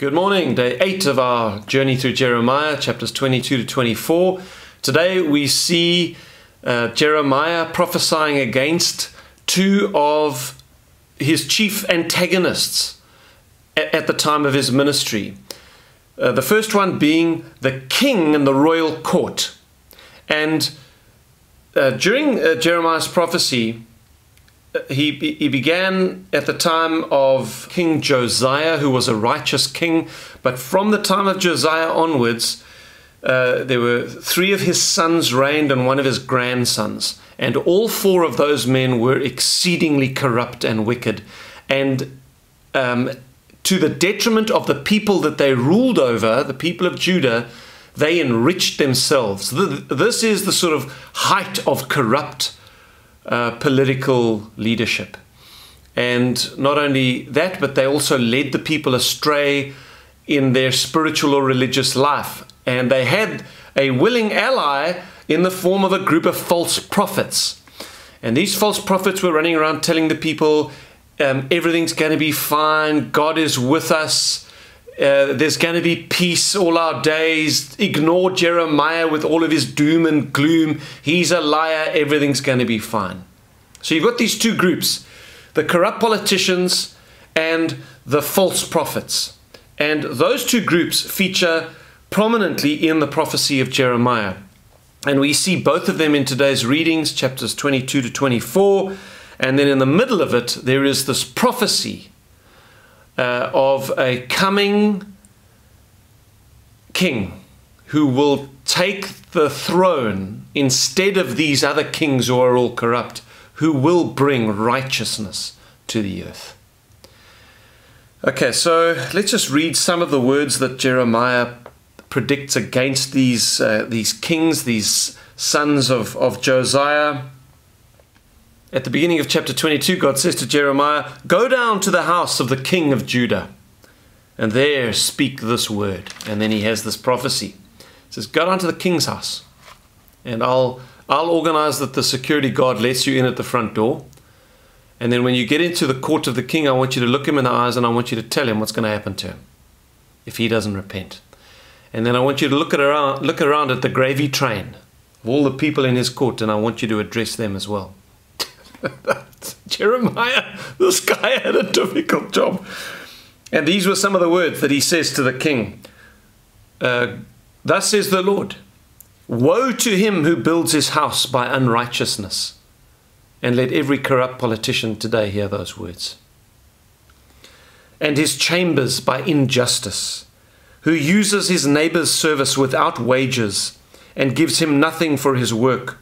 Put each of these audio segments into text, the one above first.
Good morning, day 8 of our journey through Jeremiah, chapters 22 to 24. Today we see uh, Jeremiah prophesying against two of his chief antagonists at, at the time of his ministry. Uh, the first one being the king and the royal court. And uh, during uh, Jeremiah's prophecy, he, he began at the time of King Josiah, who was a righteous king. But from the time of Josiah onwards, uh, there were three of his sons reigned and one of his grandsons. And all four of those men were exceedingly corrupt and wicked. And um, to the detriment of the people that they ruled over, the people of Judah, they enriched themselves. This is the sort of height of corrupt uh, political leadership. And not only that, but they also led the people astray in their spiritual or religious life. And they had a willing ally in the form of a group of false prophets. And these false prophets were running around telling the people, um, everything's going to be fine, God is with us. Uh, there's going to be peace all our days. Ignore Jeremiah with all of his doom and gloom. He's a liar. Everything's going to be fine. So you've got these two groups the corrupt politicians and the false prophets. And those two groups feature prominently in the prophecy of Jeremiah. And we see both of them in today's readings, chapters 22 to 24. And then in the middle of it, there is this prophecy uh, of a coming king who will take the throne instead of these other kings who are all corrupt, who will bring righteousness to the earth. Okay, so let's just read some of the words that Jeremiah predicts against these, uh, these kings, these sons of, of Josiah. At the beginning of chapter 22, God says to Jeremiah, Go down to the house of the king of Judah, and there speak this word. And then he has this prophecy. He says, Go down to the king's house, and I'll, I'll organize that the security guard lets you in at the front door. And then when you get into the court of the king, I want you to look him in the eyes and I want you to tell him what's going to happen to him if he doesn't repent. And then I want you to look, at around, look around at the gravy train of all the people in his court, and I want you to address them as well. Jeremiah, this guy had a difficult job. And these were some of the words that he says to the king uh, Thus says the Lord Woe to him who builds his house by unrighteousness. And let every corrupt politician today hear those words. And his chambers by injustice, who uses his neighbor's service without wages and gives him nothing for his work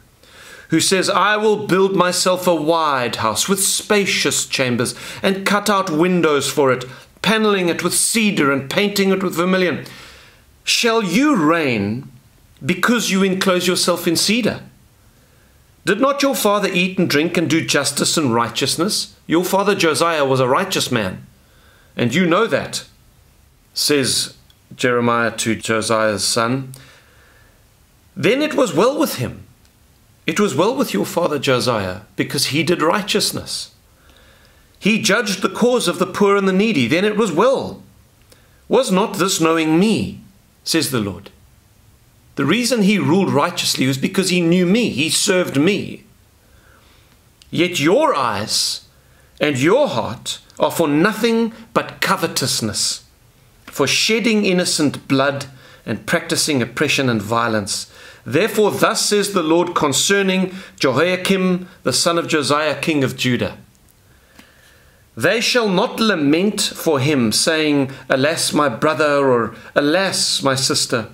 who says, I will build myself a wide house with spacious chambers and cut out windows for it, paneling it with cedar and painting it with vermilion. Shall you reign because you enclose yourself in cedar? Did not your father eat and drink and do justice and righteousness? Your father Josiah was a righteous man, and you know that, says Jeremiah to Josiah's son. Then it was well with him it was well with your father Josiah, because he did righteousness. He judged the cause of the poor and the needy, then it was well. Was not this knowing me, says the Lord? The reason he ruled righteously was because he knew me, he served me. Yet your eyes and your heart are for nothing but covetousness, for shedding innocent blood and practicing oppression and violence. Therefore, thus says the Lord concerning Jehoiakim, the son of Josiah, king of Judah They shall not lament for him, saying, Alas, my brother, or Alas, my sister.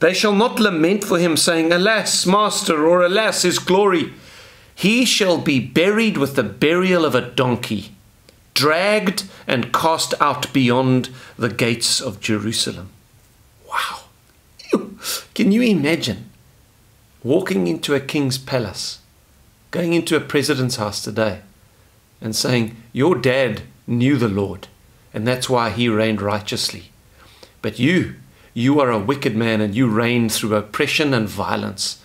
They shall not lament for him, saying, Alas, master, or Alas, his glory. He shall be buried with the burial of a donkey, dragged and cast out beyond the gates of Jerusalem. Can you imagine? walking into a king's palace, going into a president's house today, and saying, Your dad knew the Lord, and that's why he reigned righteously. But you, you are a wicked man, and you reign through oppression and violence,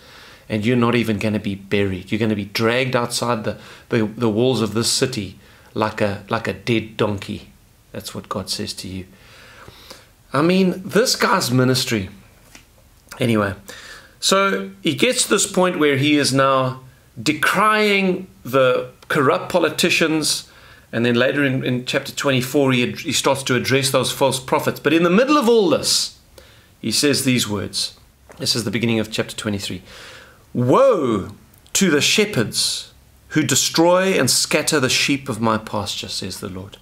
and you're not even going to be buried. You're going to be dragged outside the, the, the walls of this city like a, like a dead donkey. That's what God says to you. I mean, this guy's ministry. Anyway, so he gets to this point where he is now decrying the corrupt politicians. And then later in, in chapter 24, he, he starts to address those false prophets. But in the middle of all this, he says these words. This is the beginning of chapter 23. Woe to the shepherds who destroy and scatter the sheep of my pasture, says the Lord.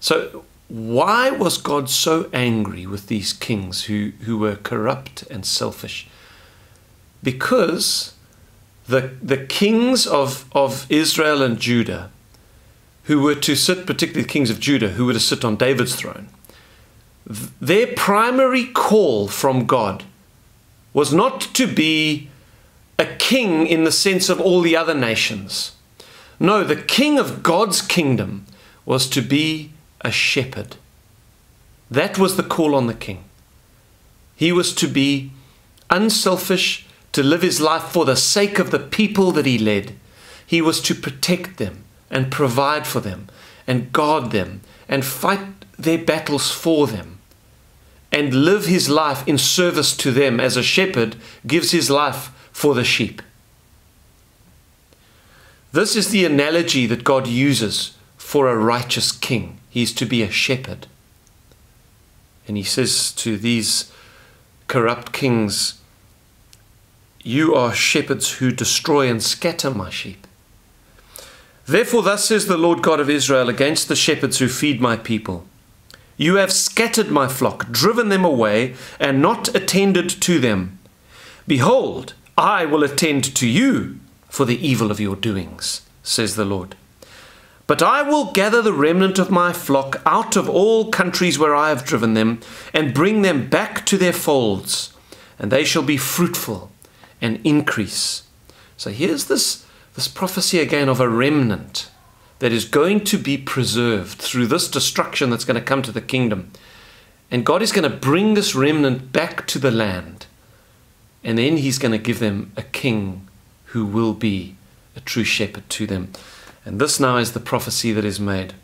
So, why was God so angry with these kings who, who were corrupt and selfish? Because the, the kings of, of Israel and Judah, who were to sit, particularly the kings of Judah, who were to sit on David's throne, their primary call from God was not to be a king in the sense of all the other nations. No, the king of God's kingdom was to be a shepherd. That was the call on the king. He was to be unselfish, to live his life for the sake of the people that he led. He was to protect them and provide for them and guard them and fight their battles for them and live his life in service to them as a shepherd gives his life for the sheep. This is the analogy that God uses for a righteous king. He is to be a shepherd. And he says to these corrupt kings, You are shepherds who destroy and scatter my sheep. Therefore, thus says the Lord God of Israel against the shepherds who feed my people you have scattered my flock, driven them away, and not attended to them. Behold, I will attend to you for the evil of your doings, says the Lord. But I will gather the remnant of my flock out of all countries where I have driven them, and bring them back to their folds, and they shall be fruitful and increase. So here's this, this prophecy again of a remnant that is going to be preserved through this destruction that's going to come to the kingdom. And God is going to bring this remnant back to the land. And then He's going to give them a king who will be a true shepherd to them. And this now is the prophecy that is made.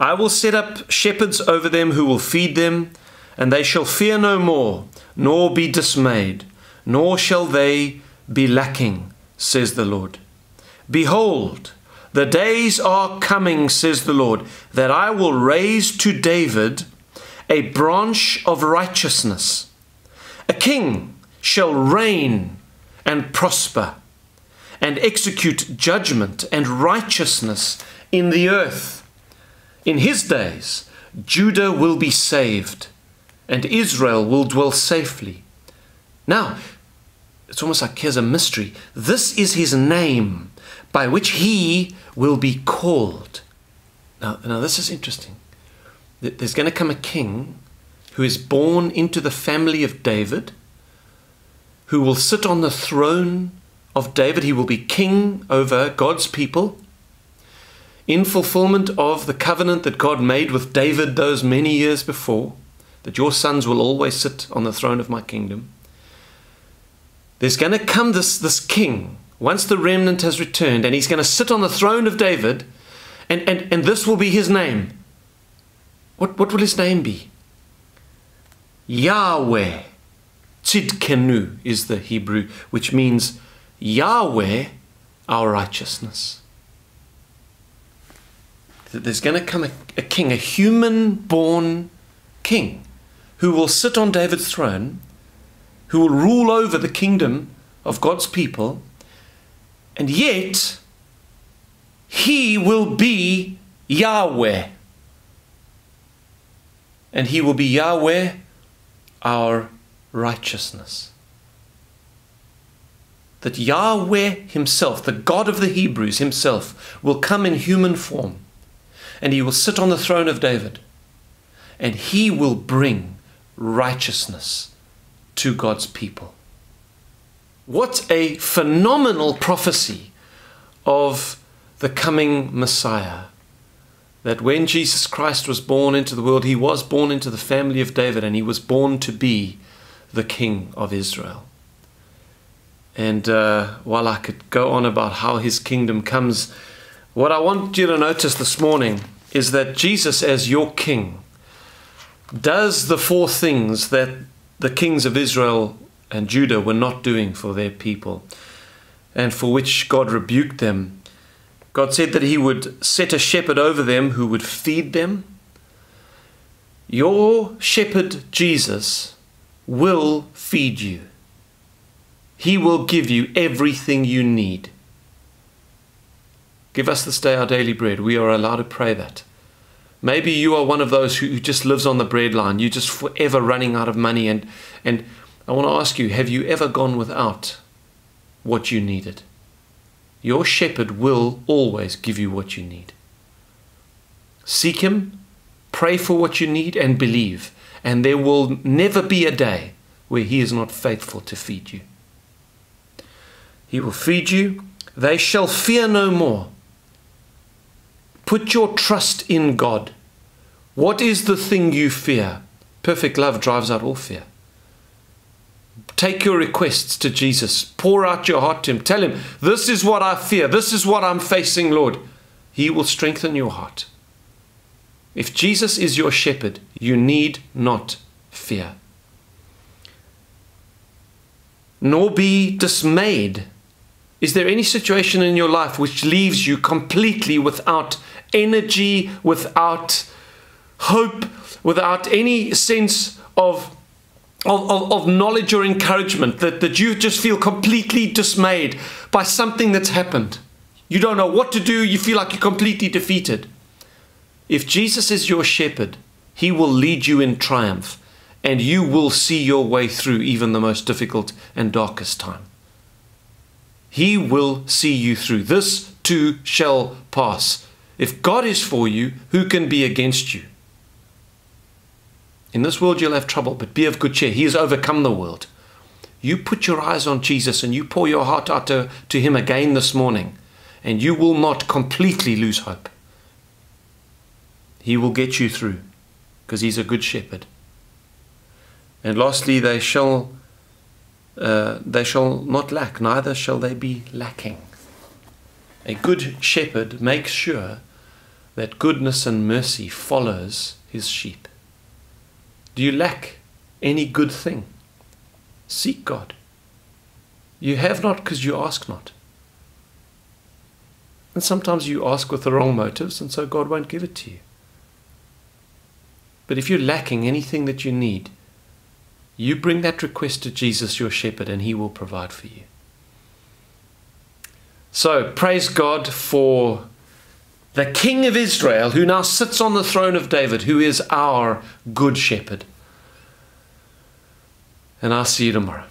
I will set up shepherds over them who will feed them, and they shall fear no more, nor be dismayed, nor shall they be lacking, says the Lord. Behold, the days are coming, says the Lord, that I will raise to David a branch of righteousness. A king shall reign and prosper and execute judgment and righteousness in the earth. In his days, Judah will be saved and Israel will dwell safely. Now, it's almost like here's a mystery. This is his name by which he will be called. Now, now this is interesting. There's going to come a king who is born into the family of David, who will sit on the throne of David. He will be king over God's people in fulfillment of the covenant that God made with David those many years before, that your sons will always sit on the throne of my kingdom. There's going to come this, this king once the remnant has returned, and he's going to sit on the throne of David, and, and, and this will be his name. What, what will his name be? Yahweh. Tzidkenu is the Hebrew, which means Yahweh, our righteousness. That There's going to come a, a king, a human born king, who will sit on David's throne, who will rule over the kingdom of God's people and yet, he will be Yahweh. And he will be Yahweh, our righteousness. That Yahweh himself, the God of the Hebrews himself, will come in human form and he will sit on the throne of David and he will bring righteousness to God's people. What a phenomenal prophecy of the coming Messiah. That when Jesus Christ was born into the world, he was born into the family of David and he was born to be the King of Israel. And uh, while I could go on about how his kingdom comes, what I want you to notice this morning is that Jesus, as your King, does the four things that the kings of Israel and Judah were not doing for their people and for which God rebuked them. God said that He would set a shepherd over them who would feed them. Your shepherd, Jesus, will feed you. He will give you everything you need. Give us this day our daily bread. We are allowed to pray that. Maybe you are one of those who just lives on the bread line. You're just forever running out of money. And, and I want to ask you have you ever gone without what you needed? Your shepherd will always give you what you need. Seek him, pray for what you need, and believe. And there will never be a day where he is not faithful to feed you. He will feed you. They shall fear no more. Put your trust in God. What is the thing you fear? Perfect love drives out all fear. Take your requests to Jesus. Pour out your heart to Him. Tell Him, This is what I fear. This is what I'm facing, Lord. He will strengthen your heart. If Jesus is your shepherd, you need not fear. Nor be dismayed is there any situation in your life which leaves you completely without energy, without hope, without any sense of, of, of, knowledge or encouragement, that, that you just feel completely dismayed by something that's happened? You don't know what to do, you feel like you're completely defeated. If Jesus is your shepherd, he will lead you in triumph, and you will see your way through even the most difficult and darkest time. He will see you through. This too shall pass. If God is for you, who can be against you? In this world you'll have trouble, but be of good cheer. He has overcome the world. You put your eyes on Jesus and you pour your heart out to, to Him again this morning, and you will not completely lose hope. He will get you through because He's a good shepherd. And lastly, they shall uh, they shall not lack, neither shall they be lacking. A good shepherd makes sure that goodness and mercy follows his sheep. Do you lack any good thing? Seek God. You have not because you ask not. And sometimes you ask with the wrong motives, and so God won't give it to you. But if you're lacking anything that you need, you bring that request to Jesus, your shepherd, and he will provide for you. So, praise God for the King of Israel who now sits on the throne of David, who is our good shepherd. And I'll see you tomorrow.